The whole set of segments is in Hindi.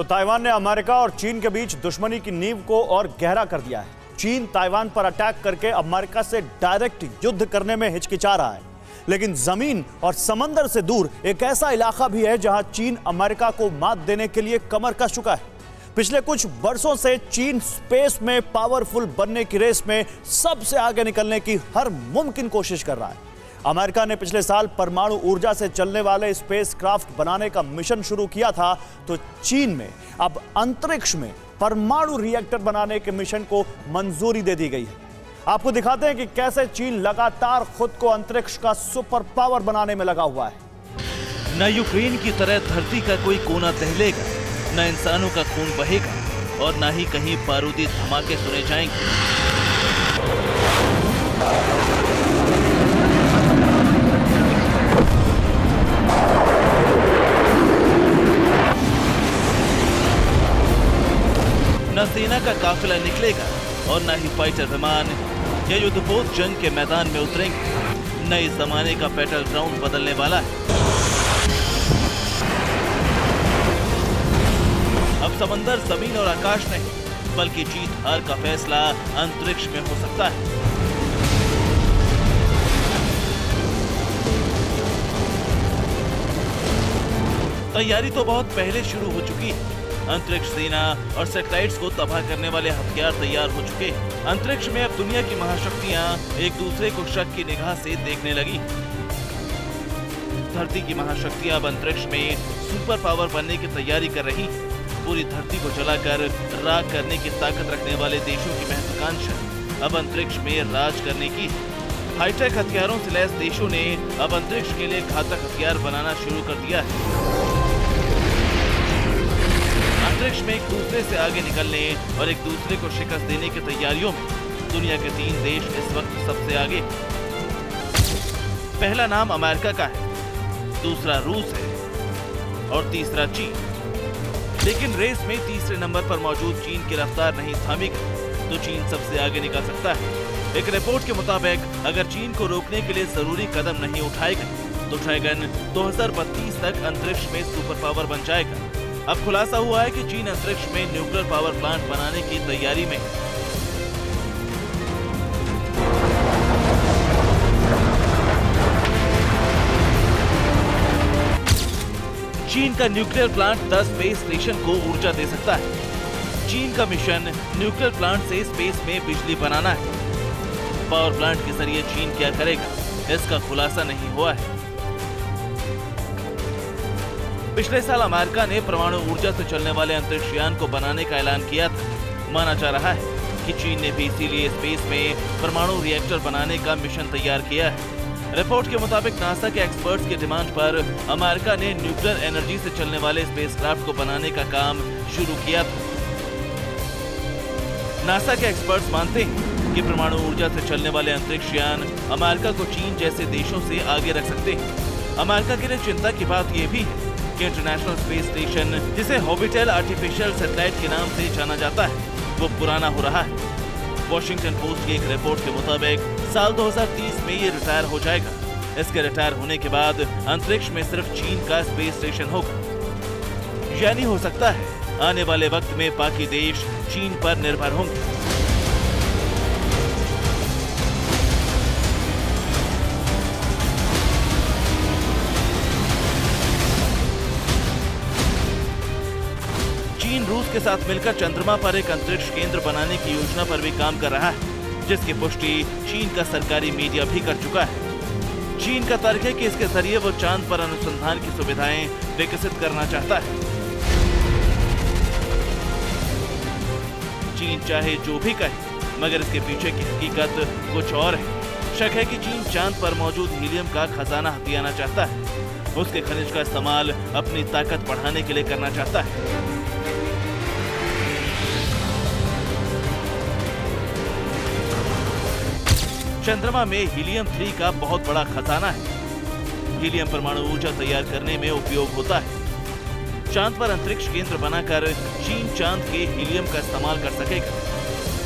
तो ताइवान ने अमेरिका और चीन के बीच दुश्मनी की नींव को और गहरा कर दिया है। चीन ताइवान पर अटैक करके अमेरिका से डायरेक्ट युद्ध करने में हिचकिचा रहा है। लेकिन ज़मीन और समंदर से दूर एक ऐसा इलाका भी है जहाँ चीन अमेरिका को मात देने के लिए कमर कस चुका है। पिछले कुछ वर्षों से चीन स्पेस में पावरफुल बनने की रेस में सबसे आगे निकलने की हर मुमकिन कोशिश कर रहा है। अमेरिका ने पिछले साल परमाणु ऊर्जा से चलने वाले स्पेस क्राफ्ट बनाने का मिशन शुरू किया था तो चीन में अब अंतरिक्ष में परमाणु रिएक्टर बनाने के मिशन को मंजूरी दे दी गई है। आपको दिखाते हैं कि कैसे चीन लगातार खुद को अंतरिक्ष का सुपर पावर बनाने में लगा हुआ है। न यूक्रेन की तरह धरती का कोई कोना दहलेगा, न इंसानों का खून बहेगा, और न ही कहीं बारूदी धमाके सुने जाएँगे। का काफिला निकलेगा और न ही फाइटर विमान। या युद्धपोत जंग के मैदान में उतरेंगे। नए जमाने का बैटल ग्राउंड बदलने वाला है। अब समंदर, ज़मीन और आकाश नहीं, बल्कि जीत हार का फैसला अंतरिक्ष में हो सकता है। तैयारी तो बहुत पहले शुरू हो चुकी है। अंतरिक्ष सेना और सैटेलाइट्स को तबाह करने वाले हथियार तैयार हो चुके हैं अंतरिक्ष में अब दुनिया की महाशक्तियाँ एक दूसरे को शक की निगाह से देखने लगी धरती की महाशक्तियाँ अब अंतरिक्ष में सुपर पावर बनने की तैयारी कर रही। पूरी धरती को जलाकर राग करने की ताकत रखने वाले देशों की महत्वाकांक्षा अब अंतरिक्ष में राज करने की। हाईटेक हथियारों से लैस देशों ने अब अंतरिक्ष के लिए घातक हथियार बनाना शुरू कर दिया है अंतरिक्ष में एक दूसरे से आगे निकलने और एक दूसरे को शिकस्त देने की तैयारियों में दुनिया के तीन देश इस वक्त सबसे आगे पहला नाम अमेरिका का है, दूसरा रूस है और तीसरा चीन। लेकिन रेस में तीसरे नंबर पर मौजूद चीन की रफ्तार नहीं थामेगी तो चीन सबसे आगे निकल सकता है। एक रिपोर्ट के मुताबिक, अगर चीन को रोकने के लिए ज़रूरी कदम नहीं उठाएगा तो ड्रैगन 2032 तक अंतरिक्ष में सुपर पावर बन जाएगा। अब खुलासा हुआ है कि चीन अंतरिक्ष में न्यूक्लियर पावर प्लांट बनाने की तैयारी में है। चीन का न्यूक्लियर प्लांट 10 स्पेस स्टेशन को ऊर्जा दे सकता है। चीन का मिशन न्यूक्लियर प्लांट से स्पेस में बिजली बनाना है। पावर प्लांट के ज़रिए चीन क्या करेगा? इसका खुलासा नहीं हुआ है। पिछले साल अमेरिका ने परमाणु ऊर्जा से चलने वाले अंतरिक्ष यान को बनाने का ऐलान किया था। माना जा रहा है कि चीन ने भी इसीलिए स्पेस में परमाणु रिएक्टर बनाने का मिशन तैयार किया है। रिपोर्ट के मुताबिक नासा के एक्सपर्ट्स की डिमांड पर अमेरिका ने न्यूक्लियर एनर्जी से चलने वाले स्पेसक्राफ्ट को बनाने का काम शुरू किया था। नासा के एक्सपर्ट्स मानते हैं कि परमाणु ऊर्जा से चलने वाले अंतरिक्ष यान अमेरिका को चीन जैसे देशों से आगे रख सकते हैं। अमेरिका के लिए चिंता की बात यह भी है कि इंटरनेशनल स्पेस स्टेशन जिसे हॉबिटेल आर्टिफिशियल सैटेलाइट के नाम से जाना जाता है, वो पुराना हो रहा है। वॉशिंगटन पोस्ट की एक रिपोर्ट के मुताबिक, साल 2030 में ये रिटायर हो जाएगा। इसके रिटायर होने के बाद, अंतरिक्ष में सिर्फ़ चीन का स्पेस स्टेशन होगा। यानी हो सकता है, आने वाले वक्त में बाकी देश चीन पर निर्भर होंगे। चीन रूस के साथ मिलकर चंद्रमा पर एक अंतरिक्ष केंद्र बनाने की योजना पर भी काम कर रहा है, जिसकी पुष्टि चीन का सरकारी मीडिया भी कर चुका है। चीन का तर्क है कि इसके ज़रिए वो चाँद पर अनुसंधान की सुविधाएँ विकसित करना चाहता है। चीन चाहे जो भी कहे, मगर इसके पीछे की हकीकत कुछ और है। शक है कि चीन चाँद पर मौजूद हीलियम का खजाना हथियाना चाहता है। उसके खनिज का इस्तेमाल अपनी ताकत बढ़ाने के लिए करना चाहता है। चंद्रमा में हीलियम थ्री का बहुत बड़ा खजाना है। हीलियम परमाणु ऊर्जा तैयार करने में उपयोग होता है। चाँद पर अंतरिक्ष केंद्र बनाकर चीन चाँद के हीलियम का इस्तेमाल कर सकेगा।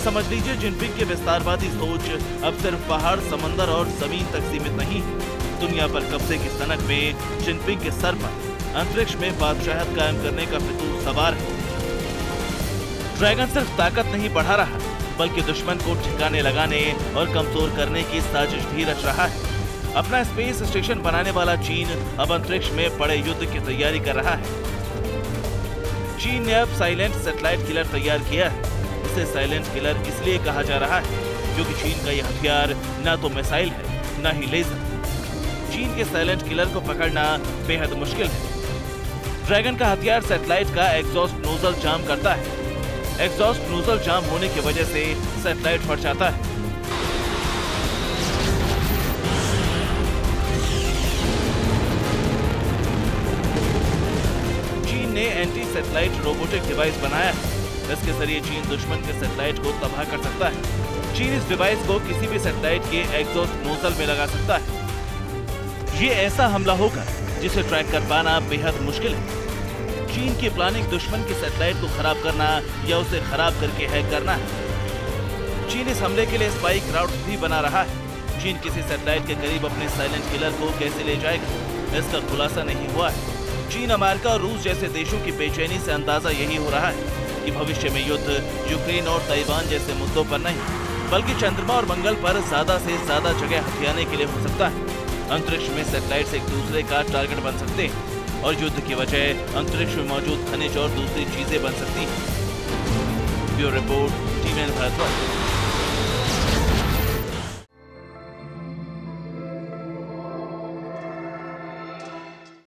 समझ लीजिए, जिनपिंग के विस्तारवादी सोच अब सिर्फ़ पहाड़, समंदर और ज़मीन तक सीमित नहीं है। दुनिया पर कब्जे की सनक में जिनपिंग के सर पर अंतरिक्ष में बादशाहत कायम करने का फितूर सवार है। ड्रैगन सिर्फ़ ताकत नहीं बढ़ा रहा बल्कि दुश्मन को ठिकाने लगाने और कमज़ोर करने की साजिश भी रच रहा है। अपना स्पेस स्टेशन बनाने वाला चीन अब अंतरिक्ष में बड़े युद्ध की तैयारी कर रहा है। चीन ने अब साइलेंट सैटेलाइट किलर तैयार किया है। इसे साइलेंट किलर इसलिए कहा जा रहा है, क्योंकि चीन का यह हथियार न तो मिसाइल है, न ही लेजर चीन के साइलेंट किलर को पकड़ना बेहद मुश्किल है। ड्रैगन का हथियार सैटेलाइट का एग्जॉस्ट नोजल जाम करता है। एग्जॉस्ट नोजल जाम होने की वजह से सैटेलाइट फट जाता है। चीन ने एंटी सैटेलाइट रोबोटिक डिवाइस बनाया है। इसके ज़रिए चीन दुश्मन के सैटेलाइट को तबाह कर सकता है। चीन इस डिवाइस को किसी भी सैटेलाइट के एग्जॉस्ट नोजल में लगा सकता है। ये ऐसा हमला होगा जिसे ट्रैक कर पाना बेहद मुश्किल है। चीन की प्लानिंग दुश्मन की सेटेलाइट को खराब करना या उसे खराब करके हैक करना है। चीन इस हमले के लिए स्पाइक राउट भी बना रहा है। चीन किसी सैटेलाइट के करीब अपने साइलेंट किलर को कैसे ले जाएगा? इसका खुलासा नहीं हुआ है। चीन, अमेरिका और रूस जैसे देशों की बेचैनी से अंदाज़ा यही हो रहा है कि भविष्य में युद्ध यूक्रेन और ताइवान जैसे मुद्दों पर नहीं, बल्कि चंद्रमा और मंगल पर ज़्यादा से ज़्यादा जगह हथियाने के लिए हो सकता है। अंतरिक्ष में सैटेलाइट एक दूसरे का टारगेट बन सकते हैं। और युद्ध की वजह अंतरिक्ष में मौजूद खनिज और दूसरी चीज़ें बन सकती हैं। Bureau report, TV Bhardwaj.